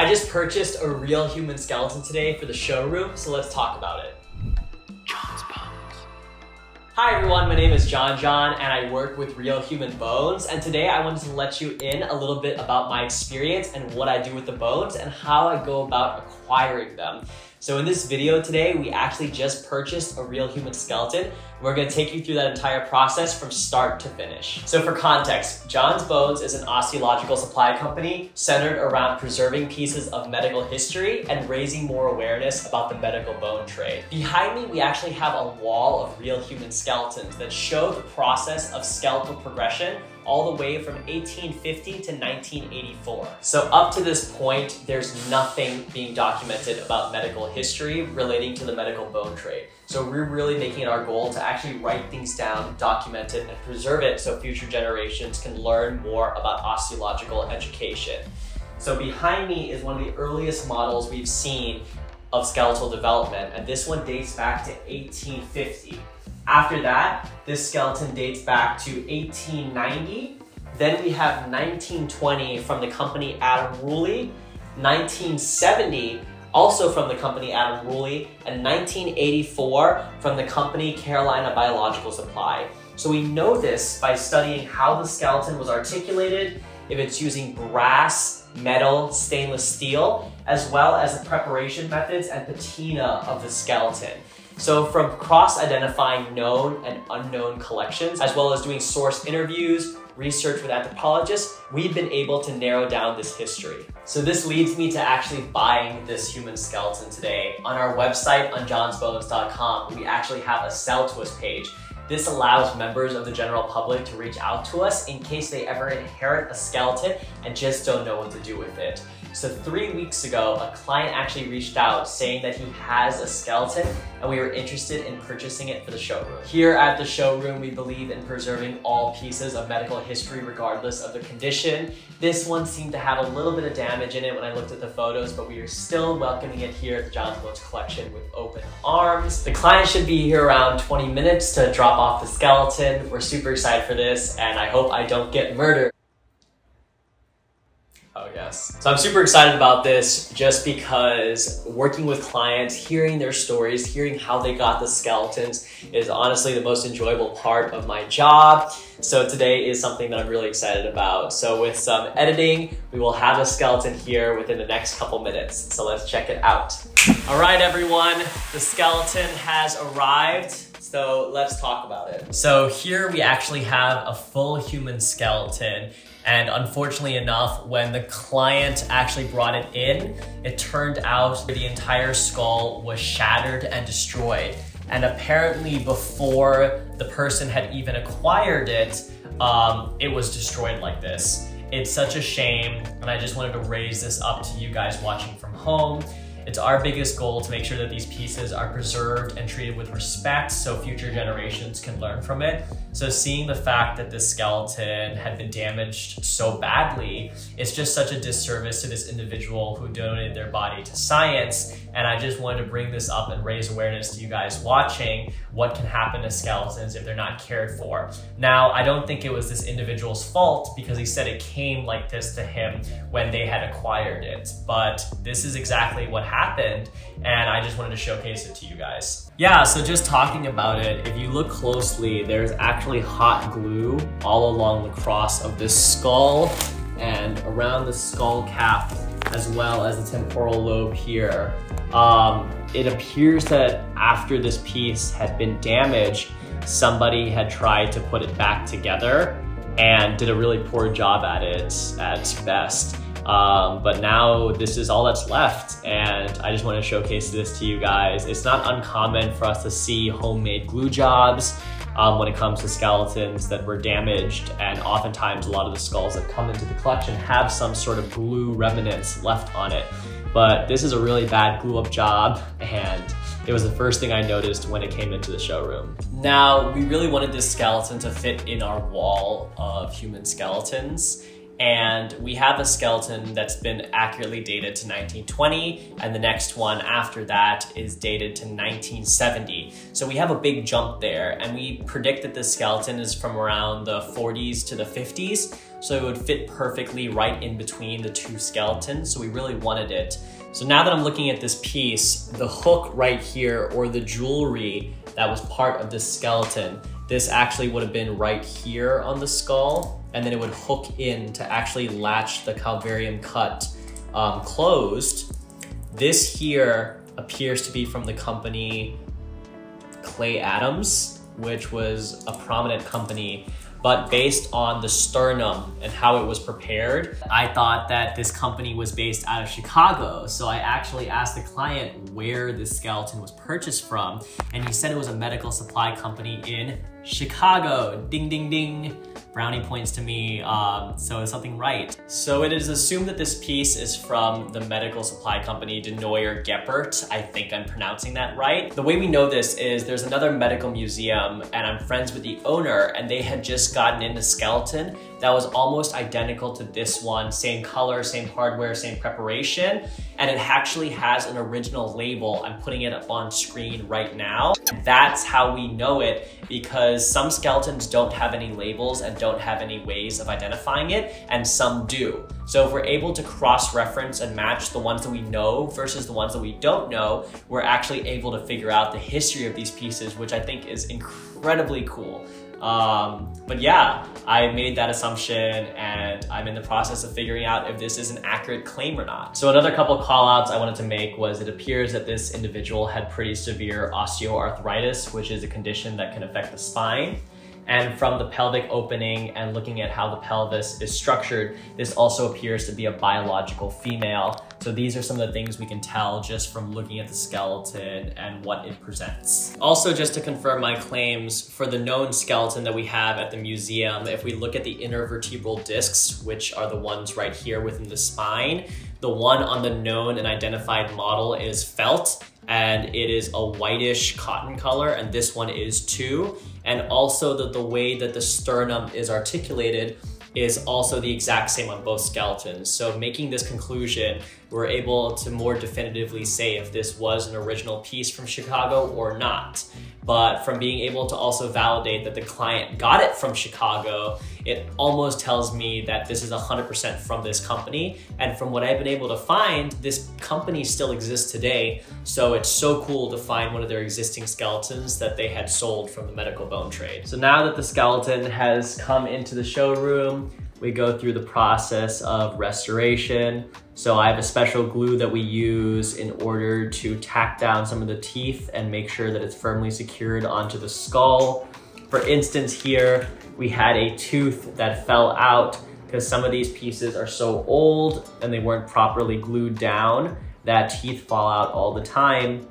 I just purchased a real human skeleton today for the showroom, so let's talk about it. Jon's Bones. Hi everyone, my name is John John and I work with Real Human Bones and today I wanted to let you in a little bit about my experience and what I do with the bones and how I go about acquiring them. So in this video today, we actually just purchased a real human skeleton. We're gonna take you through that entire process from start to finish. So for context, Jon's Bones is an osteological supply company centered around preserving pieces of medical history and raising more awareness about the medical bone trade. Behind me, we actually have a wall of real human skeletons that show the process of skeletal progression all the way from 1850 to 1984. So up to this point, there's nothing being documented about medical history relating to the medical bone trade. So we're really making it our goal to actually write things down, document it, and preserve it so future generations can learn more about osteological education. So behind me is one of the earliest models we've seen of skeletal development, and this one dates back to 1850. After that, this skeleton dates back to 1890. Then we have 1920 from the company Adam Rouilly, 1970 also from the company Adam Rouilly, and 1984 from the company Carolina Biological Supply. So we know this by studying how the skeleton was articulated, if it's using brass, metal, stainless steel, as well as the preparation methods and patina of the skeleton. So from cross-identifying known and unknown collections, as well as doing source interviews, research with anthropologists, we've been able to narrow down this history. So this leads me to actually buying this human skeleton today. On our website, on jonsbones.com, we actually have a sell to us page. This allows members of the general public to reach out to us in case they ever inherit a skeleton and just don't know what to do with it. So three weeks ago, a client actually reached out saying that he has a skeleton and we were interested in purchasing it for the showroom. Here at the showroom, we believe in preserving all pieces of medical history regardless of the condition. This one seemed to have a little bit of damage in it when I looked at the photos, but we are still welcoming it here at the Jon's Bones collection with open arms. The client should be here around 20 minutes to drop off the skeleton. We're super excited for this and I hope I don't get murdered. Oh yes. So I'm super excited about this just because working with clients, hearing their stories, hearing how they got the skeletons is honestly the most enjoyable part of my job. So today is something that I'm really excited about. So with some editing, we will have a skeleton here within the next couple minutes. So let's check it out. All right, everyone, the skeleton has arrived. So let's talk about it. So here we actually have a full human skeleton and unfortunately enough, when the client actually brought it in, it turned out the entire skull was shattered and destroyed. And apparently before the person had even acquired it, um, it was destroyed like this. It's such a shame, and I just wanted to raise this up to you guys watching from home. It's our biggest goal to make sure that these pieces are preserved and treated with respect so future generations can learn from it. So seeing the fact that this skeleton had been damaged so badly, it's just such a disservice to this individual who donated their body to science. And I just wanted to bring this up and raise awareness to you guys watching what can happen to skeletons if they're not cared for. Now, I don't think it was this individual's fault because he said it came like this to him when they had acquired it. But this is exactly what happened. And I just wanted to showcase it to you guys. Yeah, so just talking about it, if you look closely, there's actually hot glue all along the cross of this skull and around the skull cap as well as the temporal lobe here. Um, it appears that after this piece had been damaged, somebody had tried to put it back together and did a really poor job at it at best. Um, but now this is all that's left and I just want to showcase this to you guys. It's not uncommon for us to see homemade glue jobs um, when it comes to skeletons that were damaged and oftentimes a lot of the skulls that come into the collection have some sort of glue remnants left on it. But this is a really bad glue up job and it was the first thing I noticed when it came into the showroom. Now, we really wanted this skeleton to fit in our wall of human skeletons and we have a skeleton that's been accurately dated to 1920 and the next one after that is dated to 1970 so we have a big jump there and we predict that the skeleton is from around the 40s to the 50s so it would fit perfectly right in between the two skeletons. So we really wanted it. So now that I'm looking at this piece, the hook right here or the jewelry that was part of this skeleton, this actually would have been right here on the skull and then it would hook in to actually latch the calvarium cut um, closed. This here appears to be from the company Clay Adams, which was a prominent company but based on the sternum and how it was prepared, I thought that this company was based out of Chicago. So I actually asked the client where this skeleton was purchased from, and he said it was a medical supply company in Chicago. Ding, ding, ding brownie points to me, um, so is something right. So it is assumed that this piece is from the medical supply company Denoyer Geppert. I think I'm pronouncing that right. The way we know this is there's another medical museum and I'm friends with the owner and they had just gotten in a skeleton that was almost identical to this one, same color, same hardware, same preparation, and it actually has an original label. I'm putting it up on screen right now. That's how we know it because some skeletons don't have any labels and don't have any ways of identifying it, and some do. So if we're able to cross-reference and match the ones that we know versus the ones that we don't know, we're actually able to figure out the history of these pieces, which I think is incredibly cool. Um, but yeah, I made that assumption and I'm in the process of figuring out if this is an accurate claim or not. So another couple call outs I wanted to make was it appears that this individual had pretty severe osteoarthritis, which is a condition that can affect the spine. And from the pelvic opening and looking at how the pelvis is structured, this also appears to be a biological female. So these are some of the things we can tell just from looking at the skeleton and what it presents. Also, just to confirm my claims, for the known skeleton that we have at the museum, if we look at the intervertebral discs, which are the ones right here within the spine, the one on the known and identified model is felt, and it is a whitish cotton color, and this one is too and also that the way that the sternum is articulated is also the exact same on both skeletons. So making this conclusion, we're able to more definitively say if this was an original piece from Chicago or not. But from being able to also validate that the client got it from Chicago, it almost tells me that this is 100% from this company. And from what I've been able to find, this company still exists today. So it's so cool to find one of their existing skeletons that they had sold from the medical bone trade. So now that the skeleton has come into the showroom, we go through the process of restoration. So I have a special glue that we use in order to tack down some of the teeth and make sure that it's firmly secured onto the skull. For instance here, we had a tooth that fell out because some of these pieces are so old and they weren't properly glued down that teeth fall out all the time.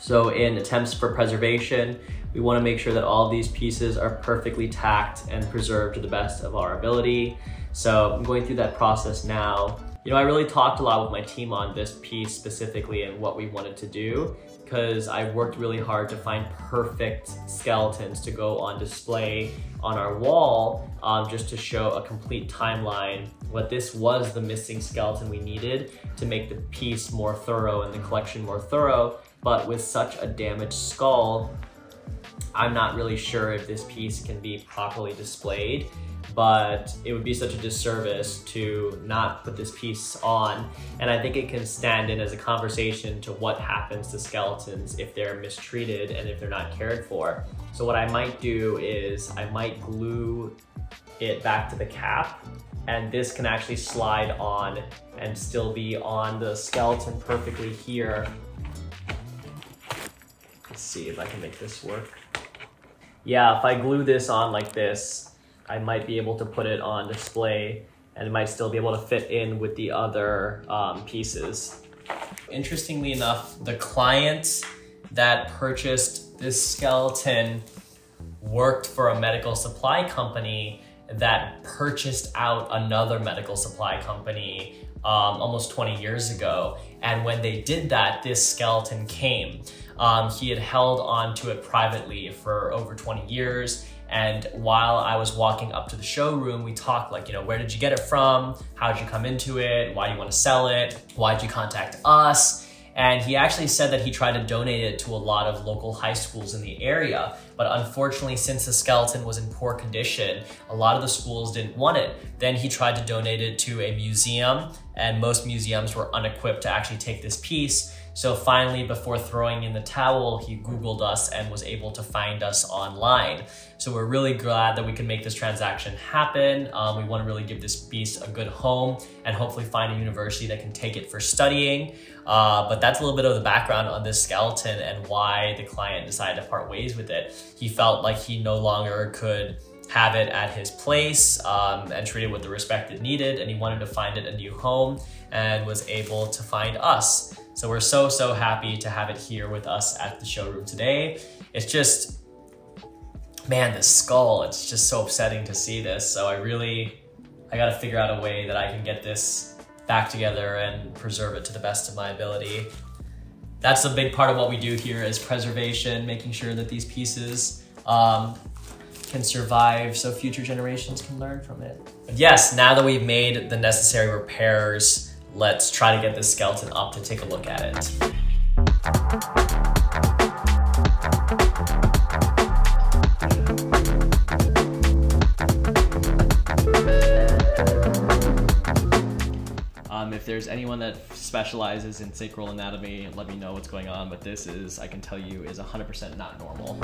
So in attempts for preservation, we wanna make sure that all these pieces are perfectly tacked and preserved to the best of our ability. So I'm going through that process now. You know, I really talked a lot with my team on this piece specifically and what we wanted to do because I worked really hard to find perfect skeletons to go on display on our wall um, just to show a complete timeline. What this was the missing skeleton we needed to make the piece more thorough and the collection more thorough, but with such a damaged skull, I'm not really sure if this piece can be properly displayed but it would be such a disservice to not put this piece on. And I think it can stand in as a conversation to what happens to skeletons if they're mistreated and if they're not cared for. So what I might do is I might glue it back to the cap and this can actually slide on and still be on the skeleton perfectly here. Let's see if I can make this work. Yeah, if I glue this on like this, I might be able to put it on display and it might still be able to fit in with the other um, pieces. Interestingly enough, the client that purchased this skeleton worked for a medical supply company that purchased out another medical supply company um, almost 20 years ago. And when they did that, this skeleton came. Um, he had held on to it privately for over 20 years and while I was walking up to the showroom, we talked like, you know, where did you get it from? How did you come into it? Why do you want to sell it? Why did you contact us? And he actually said that he tried to donate it to a lot of local high schools in the area. But unfortunately, since the skeleton was in poor condition, a lot of the schools didn't want it. Then he tried to donate it to a museum, and most museums were unequipped to actually take this piece. So finally, before throwing in the towel, he Googled us and was able to find us online. So we're really glad that we can make this transaction happen. Um, we want to really give this beast a good home and hopefully find a university that can take it for studying. Uh, but that's a little bit of the background on this skeleton and why the client decided to part ways with it. He felt like he no longer could have it at his place um, and treat it with the respect it needed. And he wanted to find it a new home and was able to find us. So we're so, so happy to have it here with us at the showroom today. It's just, man, this skull, it's just so upsetting to see this. So I really, I gotta figure out a way that I can get this back together and preserve it to the best of my ability. That's a big part of what we do here is preservation, making sure that these pieces um, can survive so future generations can learn from it. Yes, now that we've made the necessary repairs, let's try to get this skeleton up to take a look at it. Um, if there's anyone that specializes in sacral anatomy, let me know what's going on. But this is, I can tell you, is 100% not normal.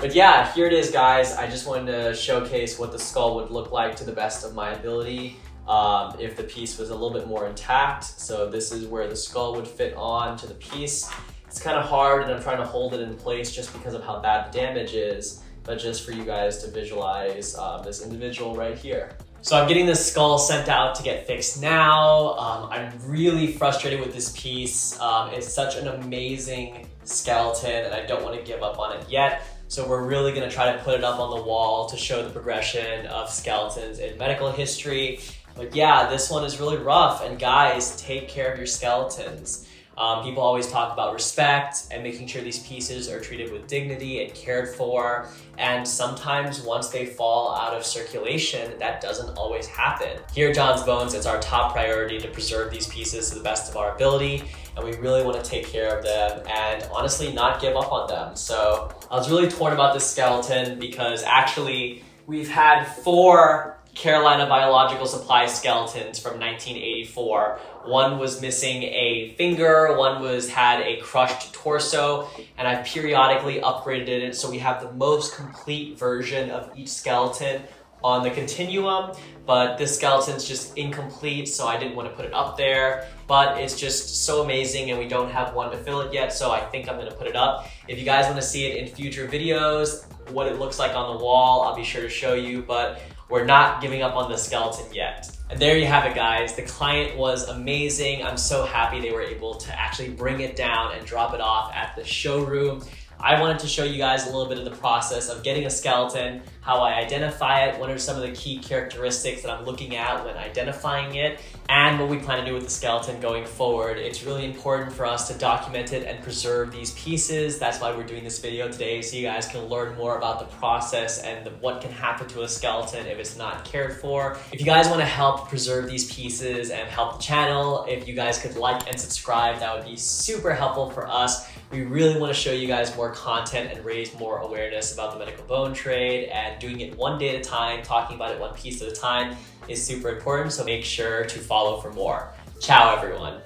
But yeah, here it is, guys. I just wanted to showcase what the skull would look like to the best of my ability um, if the piece was a little bit more intact. So this is where the skull would fit on to the piece. It's kind of hard and I'm trying to hold it in place just because of how bad the damage is, but just for you guys to visualize uh, this individual right here. So I'm getting this skull sent out to get fixed now. Um, I'm really frustrated with this piece. Um, it's such an amazing skeleton and I don't want to give up on it yet. So we're really gonna try to put it up on the wall to show the progression of skeletons in medical history. But yeah, this one is really rough and guys, take care of your skeletons. Um, people always talk about respect and making sure these pieces are treated with dignity and cared for. And sometimes once they fall out of circulation, that doesn't always happen. Here at Jon's Bones, it's our top priority to preserve these pieces to the best of our ability. And we really want to take care of them and honestly not give up on them. So I was really torn about this skeleton because actually we've had four Carolina Biological Supply skeletons from 1984. One was missing a finger, one was had a crushed torso, and I've periodically upgraded it so we have the most complete version of each skeleton on the continuum, but this skeleton's just incomplete, so I didn't want to put it up there. But it's just so amazing, and we don't have one to fill it yet, so I think I'm gonna put it up. If you guys wanna see it in future videos, what it looks like on the wall, I'll be sure to show you, but we're not giving up on the skeleton yet. And there you have it, guys. The client was amazing. I'm so happy they were able to actually bring it down and drop it off at the showroom. I wanted to show you guys a little bit of the process of getting a skeleton, how I identify it, what are some of the key characteristics that I'm looking at when identifying it, and what we plan to do with the skeleton going forward. It's really important for us to document it and preserve these pieces. That's why we're doing this video today, so you guys can learn more about the process and the, what can happen to a skeleton if it's not cared for. If you guys wanna help preserve these pieces and help the channel, if you guys could like and subscribe, that would be super helpful for us. We really want to show you guys more content and raise more awareness about the medical bone trade and doing it one day at a time, talking about it one piece at a time is super important. So make sure to follow for more. Ciao, everyone.